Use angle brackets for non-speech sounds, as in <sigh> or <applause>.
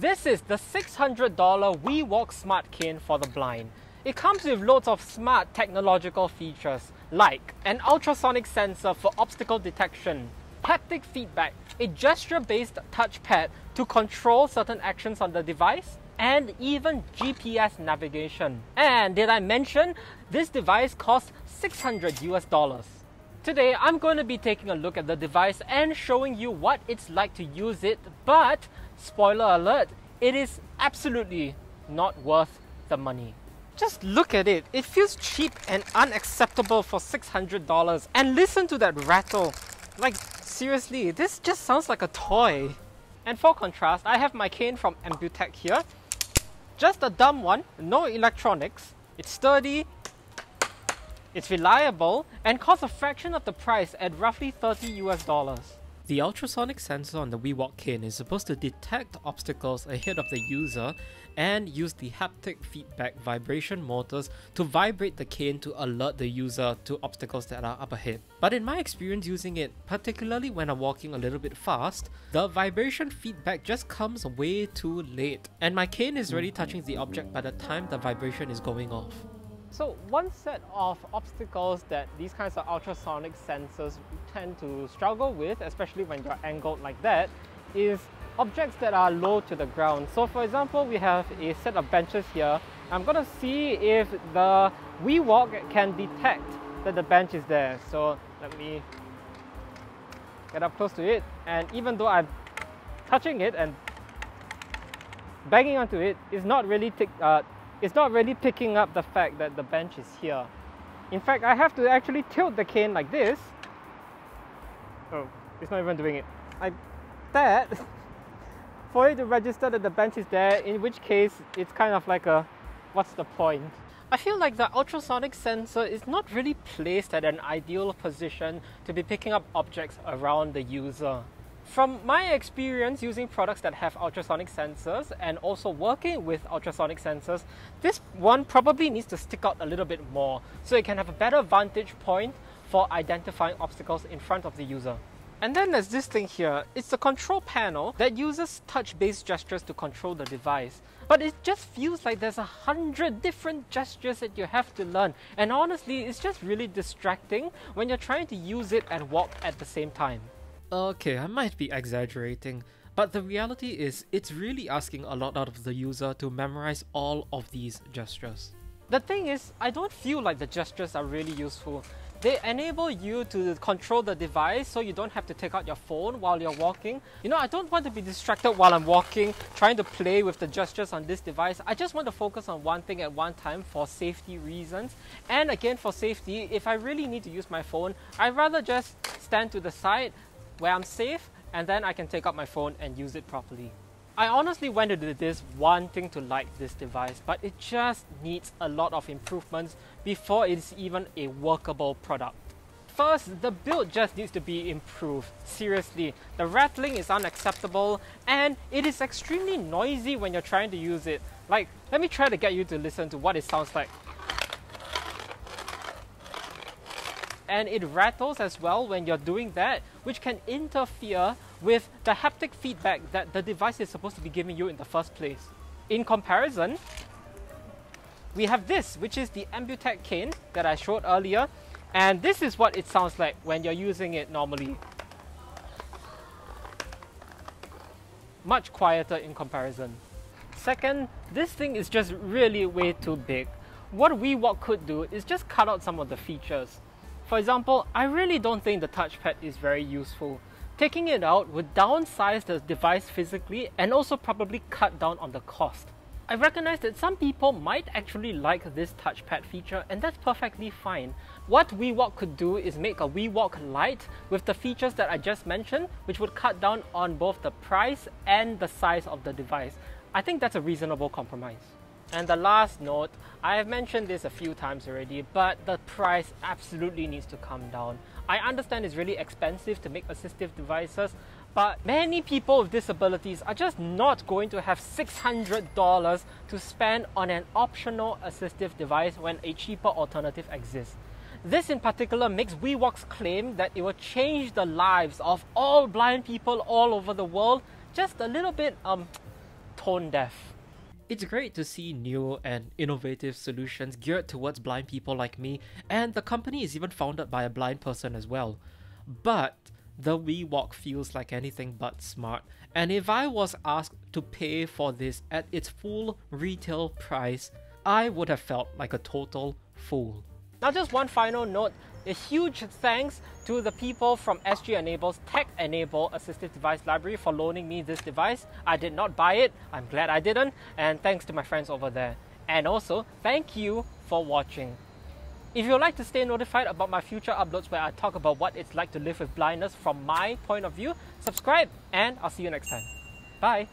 This is the $600 WeWalk Smart Cane for the blind. It comes with loads of smart technological features like an ultrasonic sensor for obstacle detection, haptic feedback, a gesture-based touchpad to control certain actions on the device, and even GPS navigation. And did I mention this device costs 600 US dollars? Today I'm going to be taking a look at the device and showing you what it's like to use it, but spoiler alert, it is absolutely not worth the money. Just look at it, it feels cheap and unacceptable for $600 and listen to that rattle. Like seriously, this just sounds like a toy. And for contrast, I have my cane from Ambutech here. Just a dumb one, no electronics. It's sturdy, it's reliable, and costs a fraction of the price at roughly 30 US dollars. The ultrasonic sensor on the WeWalk cane is supposed to detect obstacles ahead of the user and use the haptic feedback vibration motors to vibrate the cane to alert the user to obstacles that are up ahead. But in my experience using it, particularly when I'm walking a little bit fast, the vibration feedback just comes way too late and my cane is already touching the object by the time the vibration is going off. So one set of obstacles that these kinds of ultrasonic sensors tend to struggle with, especially when you're angled like that, is objects that are low to the ground. So for example, we have a set of benches here. I'm to see if the WeWalk can detect that the bench is there. So let me get up close to it. And even though I'm touching it and banging onto it, it's not really uh, it's not really picking up the fact that the bench is here. In fact, I have to actually tilt the cane like this. Oh, it's not even doing it. Like that. <laughs> for it to register that the bench is there, in which case it's kind of like a, what's the point? I feel like the ultrasonic sensor is not really placed at an ideal position to be picking up objects around the user. From my experience using products that have ultrasonic sensors and also working with ultrasonic sensors, this one probably needs to stick out a little bit more so it can have a better vantage point for identifying obstacles in front of the user. And then there's this thing here. It's the control panel that uses touch-based gestures to control the device. But it just feels like there's a hundred different gestures that you have to learn. And honestly, it's just really distracting when you're trying to use it and walk at the same time. Okay, I might be exaggerating, but the reality is it's really asking a lot out of the user to memorize all of these gestures. The thing is, I don't feel like the gestures are really useful. They enable you to control the device so you don't have to take out your phone while you're walking. You know, I don't want to be distracted while I'm walking, trying to play with the gestures on this device. I just want to focus on one thing at one time for safety reasons. And again, for safety, if I really need to use my phone, I'd rather just stand to the side, where I'm safe and then I can take out my phone and use it properly. I honestly went into this wanting to like this device, but it just needs a lot of improvements before it's even a workable product. First, the build just needs to be improved. Seriously, the rattling is unacceptable and it is extremely noisy when you're trying to use it. Like, let me try to get you to listen to what it sounds like. And it rattles as well when you're doing that, which can interfere with the haptic feedback that the device is supposed to be giving you in the first place. In comparison, we have this, which is the Ambutech cane that I showed earlier, and this is what it sounds like when you're using it normally. Much quieter in comparison. Second, this thing is just really way too big. What WeWalk could do is just cut out some of the features. For example, I really don't think the touchpad is very useful. Taking it out would downsize the device physically and also probably cut down on the cost. I recognize that some people might actually like this touchpad feature and that's perfectly fine. What WeWalk could do is make a WeWalk Lite with the features that I just mentioned which would cut down on both the price and the size of the device. I think that's a reasonable compromise. And the last note, I have mentioned this a few times already, but the price absolutely needs to come down. I understand it's really expensive to make assistive devices, but many people with disabilities are just not going to have $600 to spend on an optional assistive device when a cheaper alternative exists. This in particular makes WeWalk's claim that it will change the lives of all blind people all over the world just a little bit um, tone deaf. It's great to see new and innovative solutions geared towards blind people like me, and the company is even founded by a blind person as well. But the WeWalk feels like anything but smart, and if I was asked to pay for this at its full retail price, I would have felt like a total fool. Now, just one final note a huge thanks to the people from SG Enable's Tech Enable Assistive Device Library for loaning me this device. I did not buy it, I'm glad I didn't, and thanks to my friends over there. And also, thank you for watching. If you'd like to stay notified about my future uploads where I talk about what it's like to live with blindness from my point of view, subscribe and I'll see you next time. Bye!